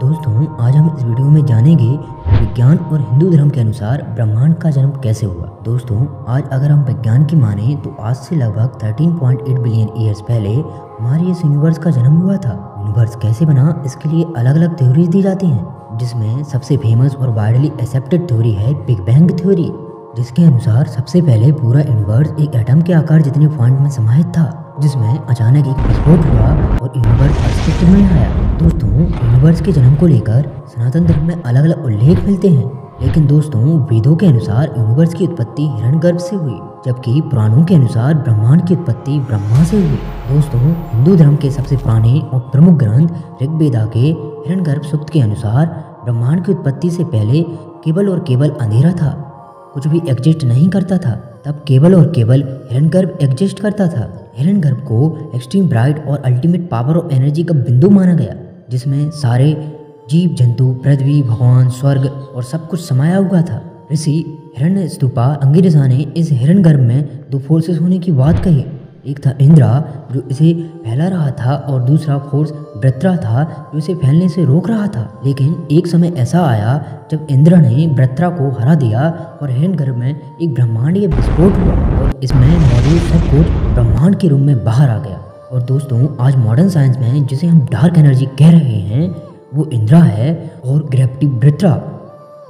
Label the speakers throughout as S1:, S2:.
S1: दोस्तों, आज हम इस वीडियो में जानेंगे विज्ञान और हिंदू धर्म के अनुसार ब्रह्मांड का जन्म कैसे हुआ। दोस्तों, आज अगर हम विज्ञान की माने तो आज से लगभग 13.8 बिलियन ईयर्स पहले हमारे इस यूनिवर्स का जन्म हुआ था। यूनिवर्स कैसे बना, इसके लिए अलग अलग थ्योरीज दी जाती हैं, जिसमें सबसे फ़ेमस और वाइडली एक्सेप्टेड थ्योरी है बिग बैंग थ्योरी जिसके अनुसार सबसे पहले पूरा यूनिवर्स एक एटम के आकार जितने पॉइंट में समाहित था। जिसमें अचानक एक विस्फोट हुआ और यूनिवर्स अस्तित्व में आया। दोस्तों यूनिवर्स के जन्म को लेकर सनातन धर्म में अलग अलग उल्लेख मिलते हैं। लेकिन दोस्तों, वेदों के अनुसार यूनिवर्स की उत्पत्ति हिरण्यगर्भ से हुई, जबकि पुराणों के अनुसार ब्रह्मांड की उत्पत्ति ब्रह्मा से हुई। दोस्तों, हिंदू धर्म के सबसे पुराने और प्रमुख ग्रंथ ऋग्वेदा के हिरण्यगर्भ सूक्त के अनुसार ब्रह्मांड की उत्पत्ति से पहले केवल और केवल अंधेरा था। कुछ भी एग्जिस्ट नहीं करता था, तब केवल और केवल हिरण्यगर्भ एग्जिस्ट करता था। हिरण्यगर्भ को एक्सट्रीम ब्राइट और अल्टीमेट पावर और एनर्जी का बिंदु माना गया, जिसमें सारे जीव, जंतु, पृथ्वी, भगवान, स्वर्ग और सब कुछ समाया हुआ था। ऋषि हिरण्य स्तूपा अंगिरसा ने इस हिरण हिरण्यगर्भ में दो फोर्सेस होने की बात कही। एक था इंद्रा, जो इसे फैला रहा था, और दूसरा फोर्स वृत्रा था, जो इसे फैलने से रोक रहा था। लेकिन एक समय ऐसा आया, जब इंद्रा ने वृत्रा को हरा दिया, और हिरण्यगर्भ में एक ब्रह्मांडीय विस्फोट हुआ, और इसमें मौजूद सब कुछ ब्रह्मांड के रूप में बाहर आ गया। और दोस्तों, आज मॉडर्न साइंस में जिसे हम डार्क एनर्जी कह रहे हैं, वो इंद्रा है, और ग्रेविटी वृत्रा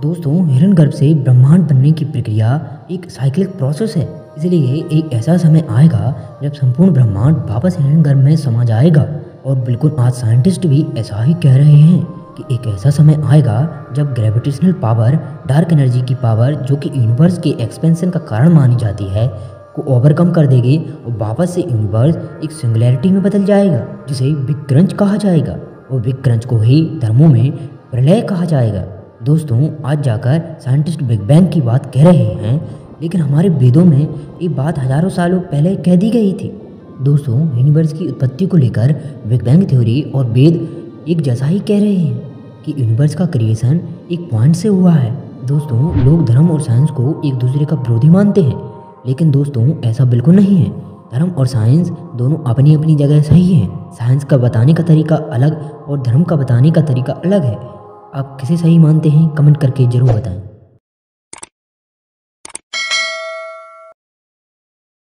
S1: दोस्तों हिरण गर्भ से ब्रह्मांड बनने की प्रक्रिया एक साइक्लिक प्रोसेस है। इसलिए एक ऐसा समय आएगा जब संपूर्ण ब्रह्मांड वापस हिरण गर्भ में समा जाएगा। और बिल्कुल आज साइंटिस्ट भी ऐसा ही कह रहे हैं कि एक ऐसा समय आएगा जब ग्रेविटेशनल पावर डार्क एनर्जी की पावर जो कि यूनिवर्स के एक्सपेंशन का कारण मानी जाती है, को ओवरकम कर देगी और वापस से यूनिवर्स एक सिंगुलैरिटी में बदल जाएगा, जिसे बिग कहा जाएगा। और बिग को ही धर्मों में प्रलय कहा जाएगा। दोस्तों, आज जाकर साइंटिस्ट बिग बैंग की बात कह रहे हैं, लेकिन हमारे वेदों में ये बात हज़ारों सालों पहले कह दी गई थी। दोस्तों यूनिवर्स की उत्पत्ति को लेकर बिग बैंग थ्योरी और वेद एक जैसा ही कह रहे हैं कि यूनिवर्स का क्रिएशन एक पॉइंट से हुआ है। दोस्तों, लोग धर्म और साइंस को एक दूसरे का विरोधी मानते हैं, लेकिन दोस्तों, ऐसा बिल्कुल नहीं है। धर्म और साइंस दोनों अपनी अपनी जगह सही हैं। साइंस का बताने का तरीका अलग और धर्म का बताने का तरीका अलग है। आप किसे सही मानते हैं कमेंट करके ज़रूर बताएँ।